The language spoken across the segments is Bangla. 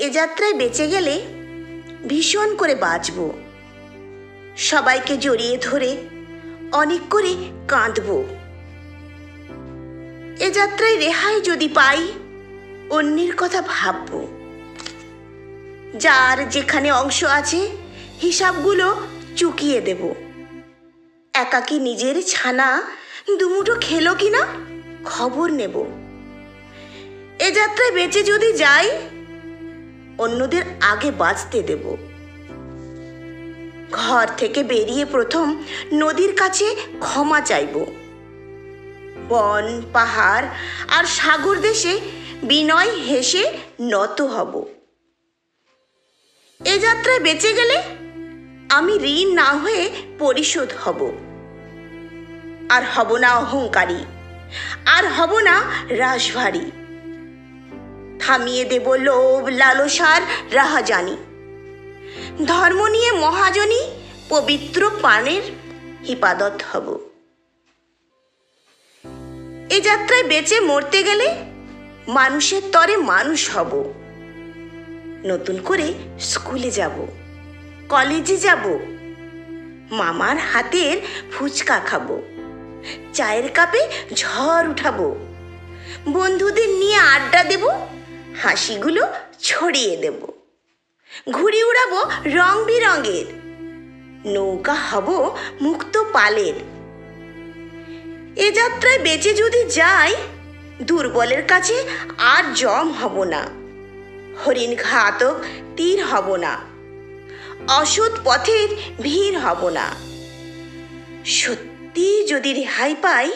এ যাত্রায় বেঁচে গেলে ভীষণ করে বাঁচব। সবাইকে জড়িয়ে ধরে অনেক করে কাঁদব। এ যাত্রায় রেহাই যদি পাই, অন্যের কথা ভাবব। যার যেখানে অংশ আছে, হিসাবগুলো চুকিয়ে দেব। একাকি নিজের ছানা দুমুঠো খেলো কিনা? খবর নেব। এ যাত্রায় বেঁচে যদি যাই অন্যদের আগে বাঁচতে দেব। ঘর থেকে বেরিয়ে প্রথম নদীর কাছে ক্ষমা চাইব। বন, পাহাড় আর সাগর দেশে বিনয় হেসে নত হব। এ যাত্রায় বেঁচে গেলে আমি ঋণ না হয়ে পরিশোধ হব। আর হব না অহংকারী, আর হব না রাশভারী থামিয়ে দেব লোভ, লালসার রাহাজানি। ধর্ম নিয়ে মহাজনী পবিত্র পানের হিপাদত হব। এ যাত্রায় বেঁচে মরতে গেলে মানুষের তরে মানুষ হব। নতুন করে স্কুলে যাব, কলেজে যাব, মামার হাতের ফুচকা খাব, চায়ের কাপে ঝড় উঠাবো, বন্ধুদের নিয়ে আড্ডা দেব হাসিগুলো ছড়িয়ে দেব। ঘুড়ি উড়াবো রং বেরঙের। নৌকা হব মুক্ত পালের। এ যাত্রায় বেঁচে যদি যাই, দুর্বলের কাছে আর জম হব না। হরিণ ঘাতক তীর হব না। অসৎ পথের ভিড় হব না। সত্যি যদি রেহাই পাই,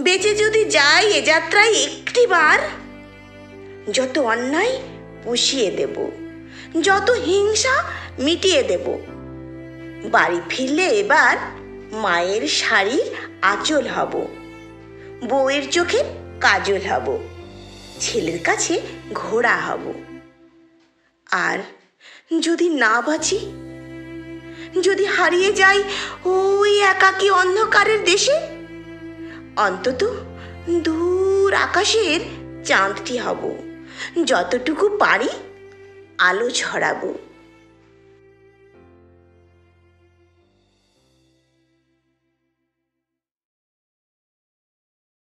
বেঁচে যদি যাই এ যাত্রায় একটিবার যত অন্যায় পুষিয়ে দেব, যত হিংসা মিটিয়ে দেব। বাড়ি ফিরলে এবার মায়ের শাড়ির আঁচল হব, বউয়ের চোখে কাজল হব, ছেলের কাছে ঘোড়া হব। আর যদি না বাঁচি, যদি হারিয়ে যাই ওই একাকী অন্ধকারের দেশে, অন্তত দূর আকাশের চাঁদটি হব। যতটুকু পারি আলো ছড়াবো